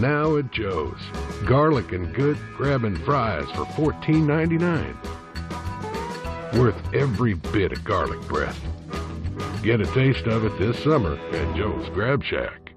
Now at Joe's. Garlic and good grabbing fries for $14.99. Worth every bit of garlic breath. Get a taste of it this summer at Joe's Crab Shack.